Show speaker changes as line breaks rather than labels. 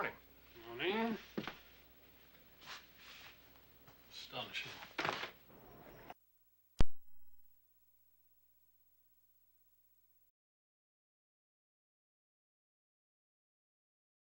Morning. Morning. Astonishing.